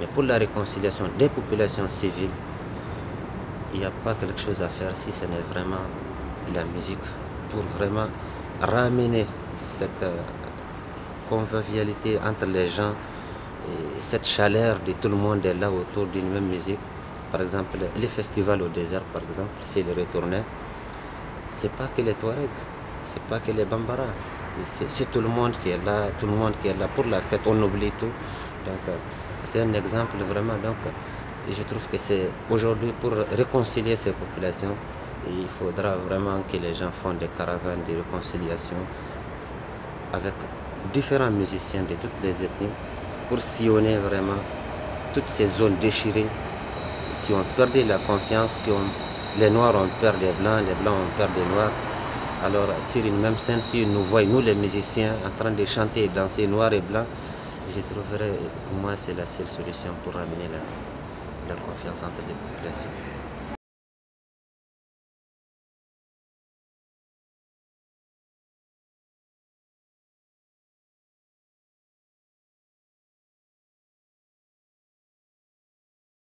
Mais pour la réconciliation des populations civiles, il n'y a pas quelque chose à faire si ce n'est vraiment la musique pour vraiment ramener cette euh, convivialité entre les gens et cette chaleur de tout le monde est là autour d'une même musique. Par exemple, les festivals au désert, par exemple, de retourner. C'est pas que les Touaregs, c'est pas que les Bambara, c'est tout le monde qui est là, tout le monde qui est là pour la fête, on oublie tout. Donc, euh, c'est un exemple vraiment. Donc, je trouve que c'est aujourd'hui pour réconcilier ces populations, il faudra vraiment que les gens font des caravanes de réconciliation avec différents musiciens de toutes les ethnies pour sillonner vraiment toutes ces zones déchirées qui ont perdu la confiance, qui les Noirs ont peur des Blancs, les Blancs ont peur des Noirs. Alors sur une même scène, si nous voyons, nous les musiciens, en train de chanter et danser Noirs et Blancs, je trouverais, pour moi, c'est la seule solution pour ramener la confiance entre les populations.